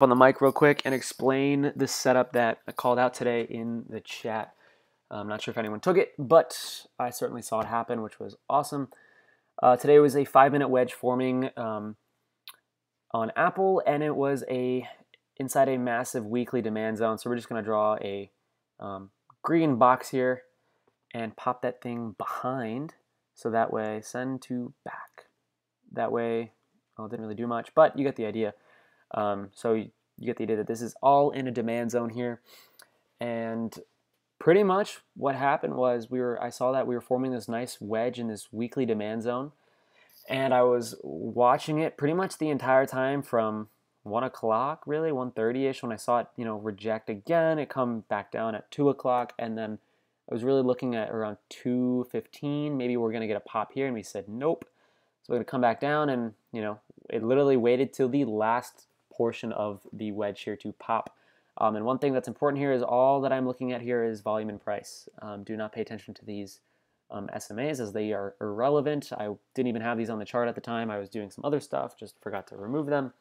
on the mic real quick and explain the setup that I called out today in the chat. I'm not sure if anyone took it, but I certainly saw it happen, which was awesome. Uh, today was a five minute wedge forming um, on Apple, and it was a inside a massive weekly demand zone. So we're just going to draw a um, green box here and pop that thing behind. So that way, send to back. That way, well, it didn't really do much, but you get the idea. Um, so you, you get the idea that this is all in a demand zone here. And pretty much what happened was we were I saw that we were forming this nice wedge in this weekly demand zone. And I was watching it pretty much the entire time from one o'clock, really, 1.30ish when I saw it, you know, reject again. It come back down at two o'clock and then I was really looking at around 2.15. Maybe we're gonna get a pop here, and we said nope. So we're gonna come back down and you know, it literally waited till the last portion of the wedge here to pop. Um, and one thing that's important here is all that I'm looking at here is volume and price. Um, do not pay attention to these um, SMAs as they are irrelevant. I didn't even have these on the chart at the time. I was doing some other stuff, just forgot to remove them.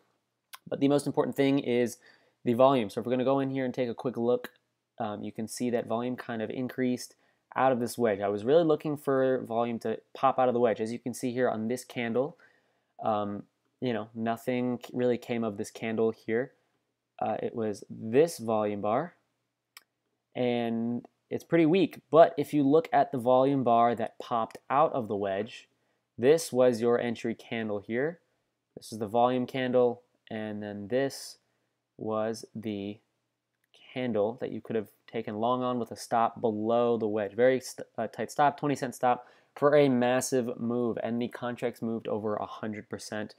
But the most important thing is the volume. So if we're going to go in here and take a quick look, um, you can see that volume kind of increased out of this wedge. I was really looking for volume to pop out of the wedge. As you can see here on this candle, um, you know, nothing really came of this candle here. Uh, it was this volume bar, and it's pretty weak. But if you look at the volume bar that popped out of the wedge, this was your entry candle here. This is the volume candle, and then this was the candle that you could have taken long on with a stop below the wedge. Very st uh, tight stop, 20 cent stop for a massive move, and the contracts moved over 100%.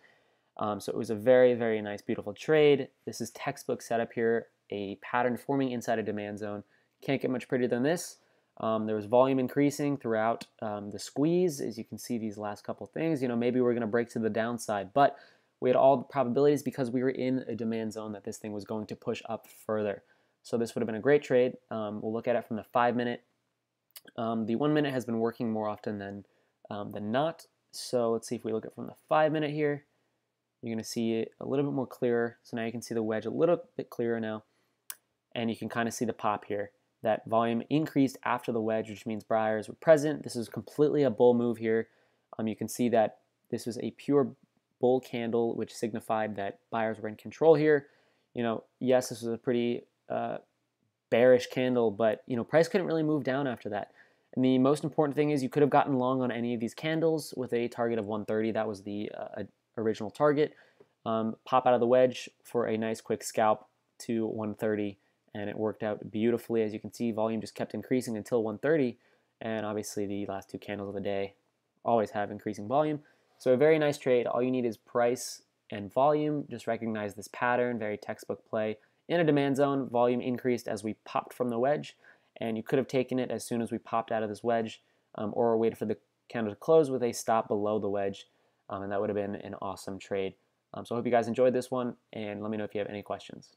Um, so it was a very, very nice, beautiful trade. This is textbook setup here, a pattern forming inside a demand zone. Can't get much prettier than this. Um, there was volume increasing throughout um, the squeeze, as you can see these last couple things. You know, maybe we're going to break to the downside, but we had all the probabilities because we were in a demand zone that this thing was going to push up further. So this would have been a great trade. Um, we'll look at it from the five minute. Um, the one minute has been working more often than, um, than not. So let's see if we look at from the five minute here. You're going to see it a little bit more clearer. So now you can see the wedge a little bit clearer now. And you can kind of see the pop here. That volume increased after the wedge, which means buyers were present. This is completely a bull move here. Um, you can see that this was a pure bull candle, which signified that buyers were in control here. You know, yes, this was a pretty uh, bearish candle, but you know, price couldn't really move down after that. And the most important thing is you could have gotten long on any of these candles with a target of 130. That was the uh, original target. Um, pop out of the wedge for a nice quick scalp to 130 and it worked out beautifully. As you can see, volume just kept increasing until 130 and obviously the last two candles of the day always have increasing volume. So a very nice trade. All you need is price and volume. Just recognize this pattern, very textbook play. In a demand zone, volume increased as we popped from the wedge and you could have taken it as soon as we popped out of this wedge um, or waited for the candle to close with a stop below the wedge um, and that would have been an awesome trade. Um, so I hope you guys enjoyed this one, and let me know if you have any questions.